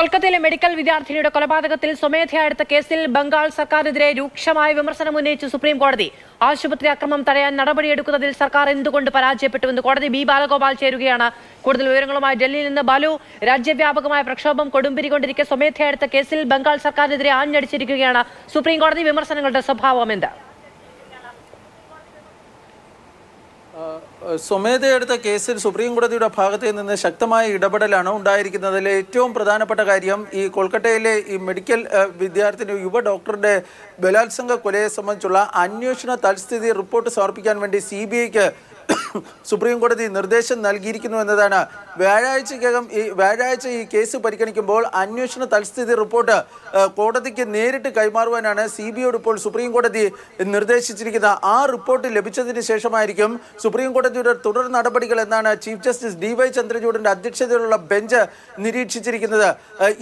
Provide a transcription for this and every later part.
കൊൽക്കത്തയിലെ മെഡിക്കൽ വിദ്യാർത്ഥിനിയുടെ കൊലപാതകത്തിൽ സ്വമേധയാ എടുത്ത കേസിൽ ബംഗാൾ സർക്കാരിനെതിരെ രൂക്ഷമായ വിമർശനം ഉന്നയിച്ച് സുപ്രീം കോടതി. ആശുപത്രി അക്രമം തടയാൻ നടപടിയെടുക്കുന്നതിൽ സർക്കാർ എന്തുകൊണ്ട് പരാജയപ്പെട്ടുവെന്ന് കോടതി ബി. ബാലഗോപാൽ ചേരുകയാണ്. കൂടുതൽ വിവരങ്ങളുമായി ഡൽഹിയിൽ നിന്ന് ബാലു. രാജ്യവ്യാപകമായ പ്രക്ഷോഭം കൊടുമ്പിരികൊണ്ടിരിക്കെ സ്വമേധയാ എടുത്ത കേസിൽ ബംഗാൾ സർക്കാരിനെതിരെ ആഞ്ഞടിച്ചിരിക്കുകയാണ്. സുപ്രീം കോടതി വിമർശനങ്ങളുടെ സ്വഭാവം എന്ത്? സ്വമേധയെടുത്ത കേസിൽ സുപ്രീം കോടതിയുടെ ഭാഗത്ത് നിന്ന് ശക്തമായ ഇടപെടലാണ് ഉണ്ടായിരിക്കുന്നത് അതിൽ ഏറ്റവും പ്രധാനപ്പെട്ട കാര്യം ഈ കൊൽക്കത്തയിലെ ഈ മെഡിക്കൽ വിദ്യാർത്ഥി വിദ്യാർത്ഥിനി യുവ ഡോക്ടറുടെ ബലാത്സംഗ കൊലയെ സംബന്ധിച്ചുള്ള അന്വേഷണ തൽസ്ഥിതി റിപ്പോർട്ട് സമർപ്പിക്കാൻ വേണ്ടി സി ബി ഐക്ക് സുപ്രീം കോടതി നിർദ്ദേശം നൽകിയിരിക്കുന്നു എന്നതാണ് വ്യാഴാഴ്ചക്കകം ഈ വ്യാഴാഴ്ച ഈ കേസ് പരിഗണിക്കുമ്പോൾ അന്വേഷണ തൽസ്ഥിതി റിപ്പോർട്ട് കോടതിക്ക് നേരിട്ട് കൈമാറുവാനാണ് സി ബി ഐയോട് ഇപ്പോൾ സുപ്രീം കോടതി നിർദ്ദേശിച്ചിരിക്കുന്നത് ആ റിപ്പോർട്ട് ലഭിച്ചതിന് ശേഷമായിരിക്കും സുപ്രീം കോടതിയുടെ തുടർ നടപടികൾ എന്നാണ് ചീഫ് ജസ്റ്റിസ് ഡി വൈ ചന്ദ്രചൂഡിന്റെ അധ്യക്ഷതയിലുള്ള ബെഞ്ച് നിരീക്ഷിച്ചിരിക്കുന്നത്.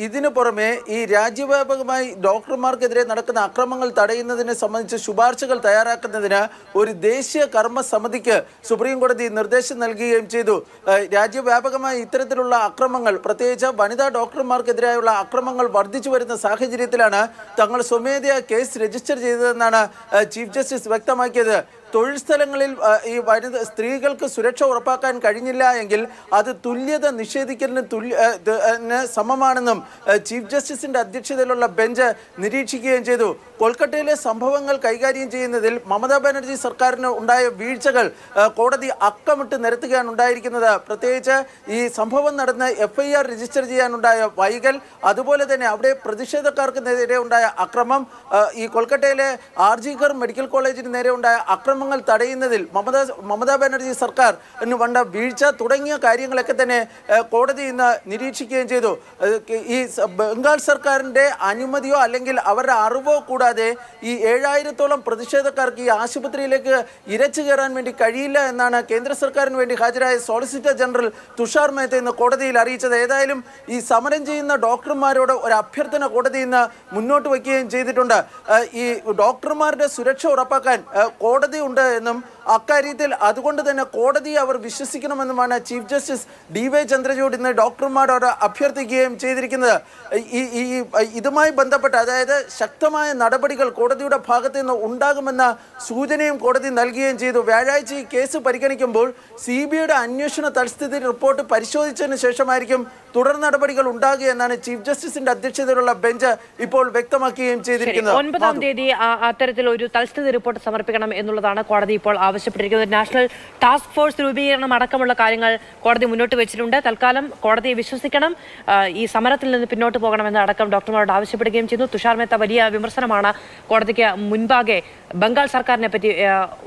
ഇതിനു പുറമെ ഈ രാജ്യവ്യാപകമായി ഡോക്ടർമാർക്കെതിരെ നടക്കുന്ന അക്രമങ്ങൾ തടയുന്നതിനെ സംബന്ധിച്ച് ശുപാർശകൾ തയ്യാറാക്കുന്നതിന് ഒരു ദേശീയ കർമ്മ സമിതിക്ക് സുപ്രീം കോടതി നിർദ്ദേശം നൽകുകയും ചെയ്തു. ഏഹ്, രാജ്യവ്യാപകമായി ഇത്തരത്തിലുള്ള അക്രമങ്ങൾ പ്രത്യേകിച്ച് വനിതാ ഡോക്ടർമാർക്കെതിരായുള്ള അക്രമങ്ങൾ വർദ്ധിച്ചു വരുന്ന സാഹചര്യത്തിലാണ് തങ്ങൾ സ്വമേധയാ കേസ് രജിസ്റ്റർ ചെയ്തതെന്നാണ് ചീഫ് ജസ്റ്റിസ് വ്യക്തമാക്കിയത്. തൊഴിൽ സ്ഥലങ്ങളിൽ ഈ വനിത സ്ത്രീകൾക്ക് സുരക്ഷ ഉറപ്പാക്കാൻ കഴിഞ്ഞില്ല എങ്കിൽ അത് തുല്യത നിഷേധിക്കലിന് തുല്യ സമമാണെന്നും ചീഫ് ജസ്റ്റിസിന്റെ അധ്യക്ഷതയിലുള്ള ബെഞ്ച് നിരീക്ഷിക്കുകയും ചെയ്തു. കൊൽക്കത്തയിലെ സംഭവങ്ങൾ കൈകാര്യം ചെയ്യുന്നതിൽ മമതാ ബാനർജി സർക്കാരിന് ഉണ്ടായ വീഴ്ചകൾ കോടതി അക്കമിട്ട് നിരത്തുകയാണ് ഉണ്ടായിരിക്കുന്നത്. പ്രത്യേകിച്ച് ഈ സംഭവം നടന്ന് എഫ് രജിസ്റ്റർ ചെയ്യാനുണ്ടായ വൈകൽ അതുപോലെ തന്നെ അവിടെ പ്രതിഷേധക്കാർക്ക് നേരെ ഉണ്ടായ അക്രമം ഈ കൊൽക്കത്തയിലെ ആർ ജി മെഡിക്കൽ കോളേജിന് നേരെ ഉണ്ടായ അക്രമങ്ങൾ തടയുന്നതിൽ മമതാ മമതാ ബാനർജി സർക്കാർ വണ്ട വീഴ്ച തുടങ്ങിയ കാര്യങ്ങളൊക്കെ തന്നെ കോടതി ഇന്ന് നിരീക്ഷിക്കുകയും ചെയ്തു. ഈ ബംഗാൾ സർക്കാരിന്റെ അനുമതിയോ അല്ലെങ്കിൽ അവരുടെ അറിവോ കൂടാതെ ഈ ഏഴായിരത്തോളം പ്രതിഷേധക്കാർക്ക് ഈ ആശുപത്രിയിലേക്ക് ഇരച്ചു കയറാൻ വേണ്ടി കഴിയില്ല എന്നാണ് കേന്ദ്ര സർക്കാരിന് വേണ്ടി ഹാജരായ സോളിസിറ്റർ ജനറൽ തുഷാർ മേത്ത ഇന്ന് കോടതിയിൽ അറിയിച്ചത്. ഏതായാലും ഈ സമരം ചെയ്യുന്ന ഡോക്ടർമാരോട് ഒരു അഭ്യർത്ഥന കോടതി ഇന്ന് മുന്നോട്ട് വയ്ക്കുകയും ചെയ്തിട്ടുണ്ട്. ഈ ഡോക്ടർമാരുടെ സുരക്ഷ ഉറപ്പാക്കാൻ കോടതി ഉണ്ട് എന്നും അക്കാര്യത്തിൽ അതുകൊണ്ട് തന്നെ കോടതിയെ അവർ വിശ്വസിക്കണമെന്നുമാണ് chief justice D Y Chandrachud ഇന്ന് ഡോക്ടർമാരോട് അഭ്യർത്ഥിക്കുകയും ചെയ്തിരിക്കുന്നത്. ഈ ഈ ഇതുമായി ബന്ധപ്പെട്ട് അതായത് ശക്തമായ നടപടികൾ കോടതിയുടെ ഭാഗത്ത് നിന്ന് ഉണ്ടാകുമെന്ന സൂചനയും കോടതി നൽകുകയും ചെയ്തു. വ്യാഴാഴ്ച ഈ കേസ് പരിഗണിക്കുമ്പോൾ സി ബി ഐയുടെ അന്വേഷണ തൽസ്ഥിതി റിപ്പോർട്ട് പരിശോധിച്ചതിന് ശേഷമായിരിക്കും തുടർ നടപടികൾ ഉണ്ടാകുക എന്നാണ് ചീഫ് ജസ്റ്റിസിന്റെ അധ്യക്ഷതയിലുള്ള ബെഞ്ച് ഇപ്പോൾ വ്യക്തമാക്കുകയും ചെയ്തിരിക്കുന്നത്. ഒൻപതാം തീയതി അത്തരത്തിൽ ഒരു തൽസ്ഥിതി റിപ്പോർട്ട് സമർപ്പിക്കണം എന്നുള്ളതാണ് കോടതി ഇപ്പോൾ ആവശ്യപ്പെട്ടിരിക്കുന്നത്. നാഷണൽ ടാസ്ക് ഫോഴ്സ് രൂപീകരണം അടക്കമുള്ള കാര്യങ്ങൾ കോടതി മുന്നോട്ട് വെച്ചിട്ടുണ്ട്. തൽക്കാലം കോടതിയെ വിശ്വസിക്കണം. ഈ സമരത്തിൽ നിന്ന് പിന്നോട്ട് പോകണമെന്ന് അടക്കം ഡോക്ടർമാരോട് ആവശ്യപ്പെടുകയും ചെയ്തു. തുഷാർ മേത്ത വലിയ വിമർശനമാണ് കോടതിക്ക് മുൻപാകെ ബംഗാൾ സർക്കാരിനെ പറ്റി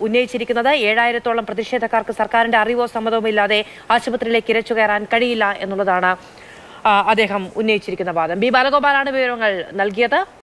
ഉന്നയിച്ചിരിക്കുന്നത്. ഏഴായിരത്തോളം പ്രതിഷേധക്കാർക്ക് സർക്കാരിന്റെ അറിവോ സമ്മതവും ഇല്ലാതെ ആശുപത്രിയിലേക്ക് ഇരച്ചു കയറാൻ കഴിയില്ല എന്നുള്ളതാണ് അദ്ദേഹം ഉന്നയിച്ചിരിക്കുന്ന വാദം. ബി ബാലഗോപാലാണ് വിവരങ്ങൾ നൽകിയത്.